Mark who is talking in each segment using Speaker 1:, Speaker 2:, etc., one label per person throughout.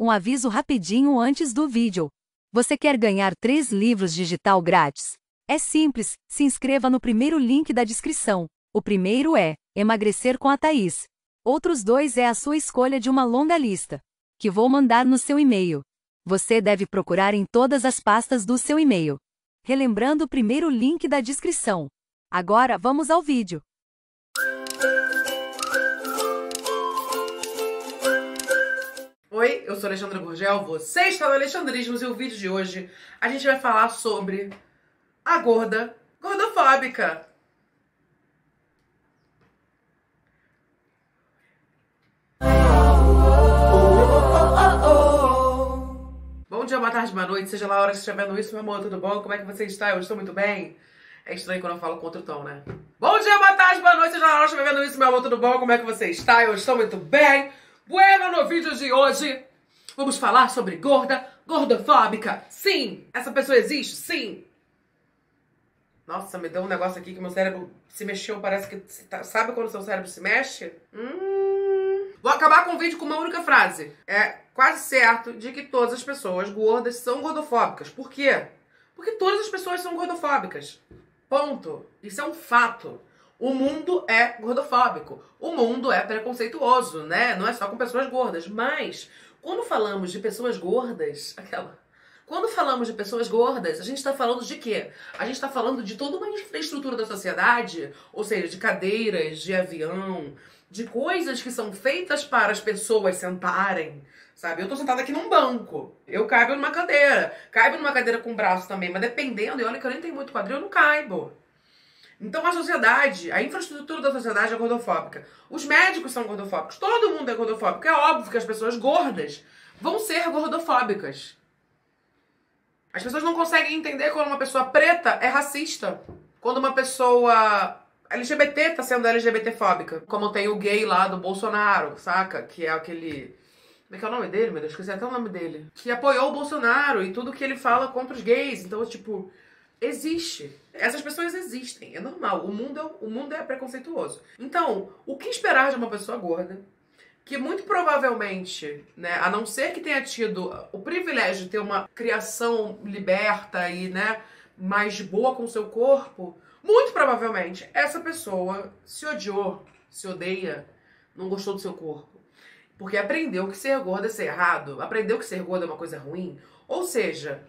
Speaker 1: Um aviso rapidinho antes do vídeo. Você quer ganhar três livros digital grátis? É simples, se inscreva no primeiro link da descrição. O primeiro é Emagrecer com a Thaís. Outros dois é a sua escolha de uma longa lista, que vou mandar no seu e-mail. Você deve procurar em todas as pastas do seu e-mail. Relembrando o primeiro link da descrição. Agora vamos ao vídeo.
Speaker 2: Oi, eu sou Alexandra Gurgel, você está no Alexandrismos e o vídeo de hoje a gente vai falar sobre a gorda gordofóbica. Bom dia, boa tarde, boa noite, seja lá a hora que você estiver vendo isso, meu amor, tudo bom? Como é que você está? Eu estou muito bem. É estranho quando eu falo contra o tom, né? Bom dia, boa tarde, boa noite, seja lá a hora que você estiver vendo isso, meu amor, tudo bom? Como é que você está? Eu estou muito bem. Bueno, no vídeo de hoje vamos falar sobre gorda, gordofóbica. Sim, essa pessoa existe? Sim. Nossa, me deu um negócio aqui que meu cérebro se mexeu, parece que... Tá, sabe quando seu cérebro se mexe? Hum... Vou acabar com o vídeo com uma única frase. É quase certo de que todas as pessoas gordas são gordofóbicas. Por quê? Porque todas as pessoas são gordofóbicas. Ponto. Isso é um fato. O mundo é gordofóbico. O mundo é preconceituoso, né? Não é só com pessoas gordas. Mas, quando falamos de pessoas gordas, aquela. Quando falamos de pessoas gordas, a gente está falando de quê? A gente está falando de toda uma infraestrutura da sociedade, ou seja, de cadeiras, de avião, de coisas que são feitas para as pessoas sentarem, sabe? Eu tô sentada aqui num banco, eu caibo numa cadeira, caibo numa cadeira com braço também, mas dependendo, e olha que eu nem tenho muito quadril, eu não caibo. Então a sociedade, a infraestrutura da sociedade é gordofóbica. Os médicos são gordofóbicos, todo mundo é gordofóbico. É óbvio que as pessoas gordas vão ser gordofóbicas. As pessoas não conseguem entender quando uma pessoa preta é racista. Quando uma pessoa LGBT tá sendo LGBTfóbica. Como tem o gay lá do Bolsonaro, saca? Que é aquele. Como é que é o nome dele, meu Deus? Esqueci até o nome dele. Que apoiou o Bolsonaro e tudo que ele fala contra os gays. Então, tipo, existe. Essas pessoas existem, é normal. O mundo, é, o mundo é preconceituoso. Então, o que esperar de uma pessoa gorda que muito provavelmente, né, a não ser que tenha tido o privilégio de ter uma criação liberta e, né, mais boa com o seu corpo, muito provavelmente essa pessoa se odiou, se odeia, não gostou do seu corpo. Porque aprendeu que ser gorda é ser errado, aprendeu que ser gorda é uma coisa ruim. Ou seja,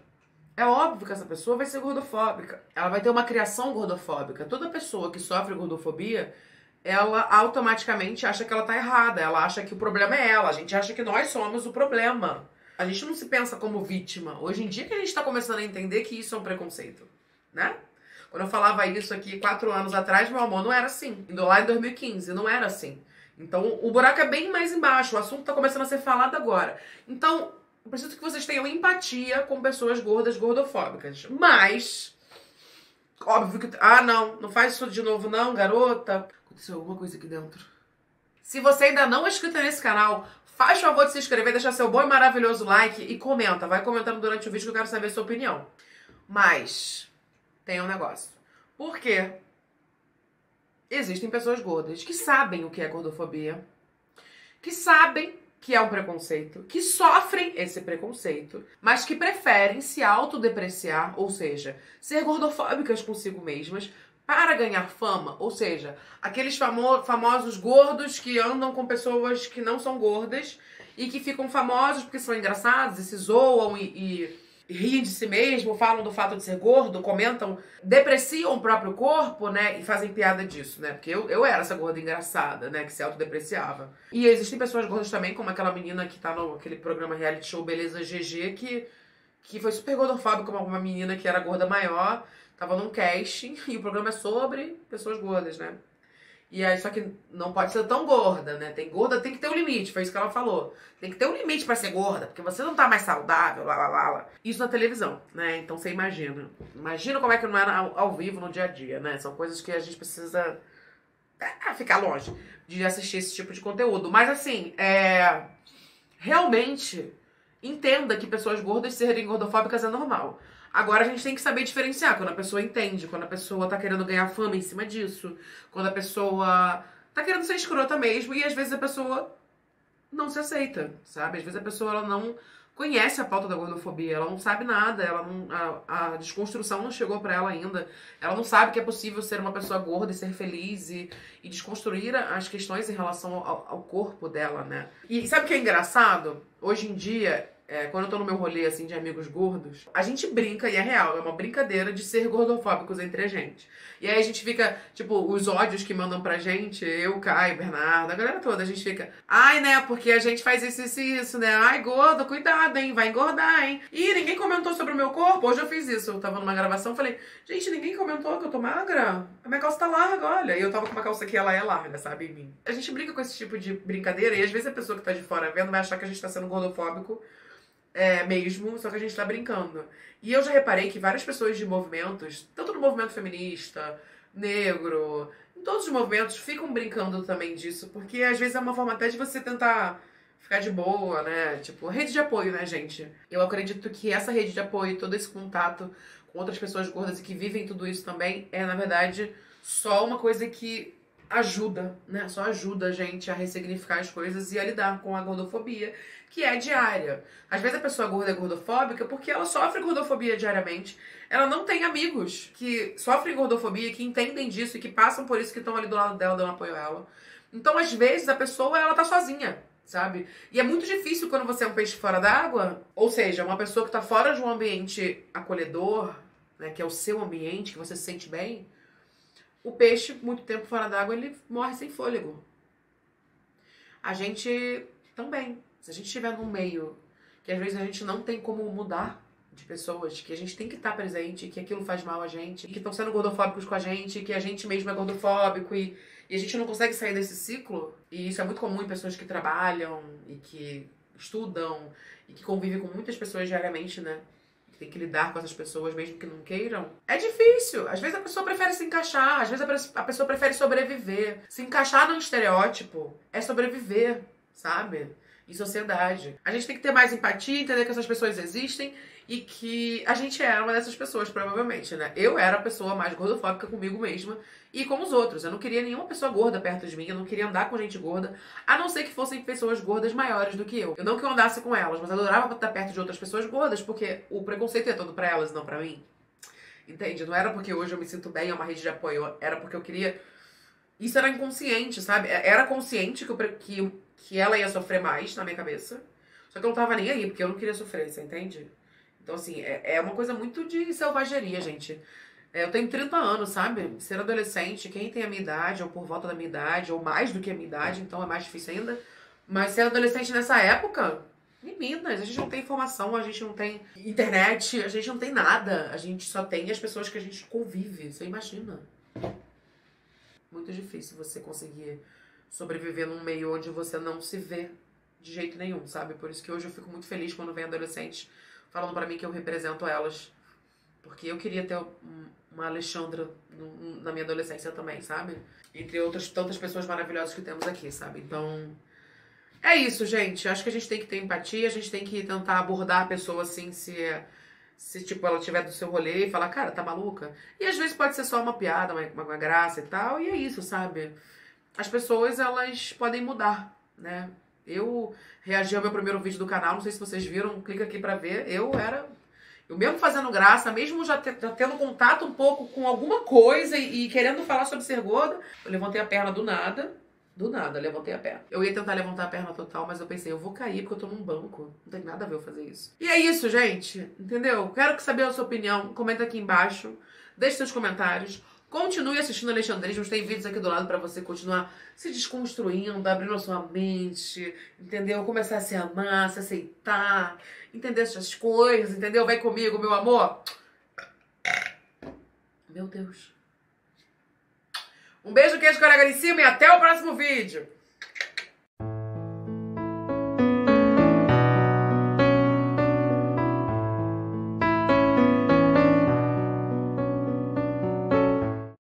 Speaker 2: é óbvio que essa pessoa vai ser gordofóbica. Ela vai ter uma criação gordofóbica. Toda pessoa que sofre gordofobia, ela automaticamente acha que ela tá errada. Ela acha que o problema é ela. A gente acha que nós somos o problema. A gente não se pensa como vítima. Hoje em dia que a gente tá começando a entender que isso é um preconceito, né? Quando eu falava isso aqui quatro anos atrás, meu amor, não era assim. Indo lá em 2015, não era assim. Então, o buraco é bem mais embaixo. O assunto tá começando a ser falado agora. Então, eu preciso que vocês tenham empatia com pessoas gordas, gordofóbicas. Mas, óbvio que. Ah, não, não faz isso de novo, não, garota. Aconteceu alguma coisa aqui dentro. Se você ainda não é inscrito nesse canal, faz favor de se inscrever, deixar seu bom e maravilhoso like e comenta. Vai comentando durante o vídeo que eu quero saber a sua opinião. Mas, tem um negócio. Por quê? Existem pessoas gordas que sabem o que é gordofobia, que sabem que é um preconceito, que sofrem esse preconceito, mas que preferem se autodepreciar, ou seja, ser gordofóbicas consigo mesmas para ganhar fama, ou seja, aqueles famo famosos gordos que andam com pessoas que não são gordas e que ficam famosos porque são engraçados e se zoam e, e riem de si mesmo, falam do fato de ser gordo, comentam, depreciam o próprio corpo, né? E fazem piada disso, né? Porque eu, eu era essa gorda engraçada, né? Que se autodepreciava. E existem pessoas gordas também, como aquela menina que tá no aquele programa reality show Beleza GG, que, que foi super gordofóbica, como uma menina que era gorda maior, tava num casting, e o programa é sobre pessoas gordas, né? E aí, só que não pode ser tão gorda, né? Tem gorda, tem que ter um limite, foi isso que ela falou. Tem que ter um limite para ser gorda, porque você não tá mais saudável, lá, lá, lá, lá. Isso na televisão, né? Então você imagina. Imagina como é que não era ao, ao vivo no dia a dia, né? São coisas que a gente precisa é, ficar longe de assistir esse tipo de conteúdo. Mas assim, é. Realmente, entenda que pessoas gordas serem gordofóbicas é normal. Agora a gente tem que saber diferenciar quando a pessoa entende, quando a pessoa tá querendo ganhar fama em cima disso, quando a pessoa tá querendo ser escrota mesmo e às vezes a pessoa não se aceita, sabe? Às vezes a pessoa ela não conhece a pauta da gordofobia, ela não sabe nada, ela não, a, a desconstrução não chegou para ela ainda, ela não sabe que é possível ser uma pessoa gorda e ser feliz e, e desconstruir as questões em relação ao, ao corpo dela, né? E sabe o que é engraçado? Hoje em dia, é, quando eu tô no meu rolê, assim, de amigos gordos, a gente brinca, e é real, é uma brincadeira de ser gordofóbicos entre a gente. E aí a gente fica, tipo, os ódios que mandam pra gente, eu, Caio, Bernardo, a galera toda, a gente fica, ai, né, porque a gente faz isso, isso e isso, né? Ai, gordo, cuidado, hein, vai engordar, hein? E ninguém comentou sobre o meu corpo, hoje eu fiz isso, eu tava numa gravação, falei, gente, ninguém comentou que eu tô magra, a minha calça tá larga, olha. E eu tava com uma calça que ela é larga, sabe, em mim. A gente brinca com esse tipo de brincadeira, e às vezes a pessoa que tá de fora vendo vai achar que a gente tá sendo gordofóbico, é, mesmo, só que a gente tá brincando. E eu já reparei que várias pessoas de movimentos, tanto no movimento feminista, negro, em todos os movimentos, ficam brincando também disso, porque às vezes é uma forma até de você tentar ficar de boa, né? Tipo, rede de apoio, né, gente? Eu acredito que essa rede de apoio, todo esse contato com outras pessoas gordas e que vivem tudo isso também, é, na verdade, só uma coisa que ajuda, né? Só ajuda a gente a ressignificar as coisas e a lidar com a gordofobia, que é diária. Às vezes a pessoa gorda é gordofóbica porque ela sofre gordofobia diariamente. Ela não tem amigos que sofrem gordofobia, que entendem disso e que passam por isso, que estão ali do lado dela dando apoio a ela. Então, às vezes, a pessoa ela tá sozinha, sabe? E é muito difícil quando você é um peixe fora d'água, ou seja, uma pessoa que tá fora de um ambiente acolhedor, né, que é o seu ambiente, que você se sente bem o peixe, muito tempo fora d'água, ele morre sem fôlego. A gente também. Se a gente estiver num meio que às vezes a gente não tem como mudar de pessoas, que a gente tem que estar presente, que aquilo faz mal a gente, que estão sendo gordofóbicos com a gente, que a gente mesmo é gordofóbico e, e a gente não consegue sair desse ciclo. E isso é muito comum em pessoas que trabalham e que estudam e que convivem com muitas pessoas diariamente, né? Tem que lidar com essas pessoas mesmo que não queiram, é difícil. Às vezes a pessoa prefere se encaixar, às vezes a pessoa prefere sobreviver. Se encaixar num estereótipo é sobreviver, sabe? Em sociedade. A gente tem que ter mais empatia, entender que essas pessoas existem e que a gente era uma dessas pessoas, provavelmente, né? Eu era a pessoa mais gordofóbica comigo mesma e com os outros. Eu não queria nenhuma pessoa gorda perto de mim, eu não queria andar com gente gorda, a não ser que fossem pessoas gordas maiores do que eu. Eu não que eu andasse com elas, mas adorava estar perto de outras pessoas gordas, porque o preconceito é todo para elas, não para mim. Entende? Não era porque hoje eu me sinto bem, é uma rede de apoio, era porque eu queria. Isso era inconsciente, sabe? Era consciente que, eu, que, que ela ia sofrer mais na minha cabeça. Só que eu não tava nem aí, porque eu não queria sofrer, você entende? Então, assim, é, é uma coisa muito de selvageria, gente. É, eu tenho 30 anos, sabe? Ser adolescente, quem tem a minha idade, ou por volta da minha idade, ou mais do que a minha idade, então é mais difícil ainda. Mas ser adolescente nessa época, meninas, a gente não tem informação, a gente não tem internet, a gente não tem nada. A gente só tem as pessoas que a gente convive. Você imagina? Muito difícil você conseguir sobreviver num meio onde você não se vê de jeito nenhum, sabe? Por isso que hoje eu fico muito feliz quando vem adolescentes falando para mim que eu represento elas. Porque eu queria ter uma Alexandra na minha adolescência também, sabe? Entre outras tantas pessoas maravilhosas que temos aqui, sabe? Então. É isso, gente. Acho que a gente tem que ter empatia, a gente tem que tentar abordar a pessoa assim, se, se tipo, ela tiver do seu rolê e falar, cara, tá maluca? E às vezes pode ser só uma piada, uma, uma graça e tal, e é isso, sabe? As pessoas, elas podem mudar, né? Eu reagi ao meu primeiro vídeo do canal, não sei se vocês viram, clica aqui pra ver. Eu era. Eu mesmo fazendo graça, mesmo já, te, já tendo contato um pouco com alguma coisa e, e, querendo falar sobre ser gorda, eu levantei a perna do nada. Do nada, levantei a perna. Eu ia tentar levantar a perna total, mas eu pensei, eu vou cair porque eu tô num banco. Não tem nada a ver eu fazer isso. E é isso, gente. Entendeu? Quero saber a sua opinião. Comenta aqui embaixo. Deixe seus comentários. Continue assistindo Alexandrismos, tem vídeos aqui do lado para você continuar se desconstruindo, abrindo a sua mente, entendeu? Começar a se amar, se aceitar, entender essas coisas, entendeu? Vem comigo, meu amor. Meu Deus. Um beijo, queijo, colega em cima e até o próximo vídeo.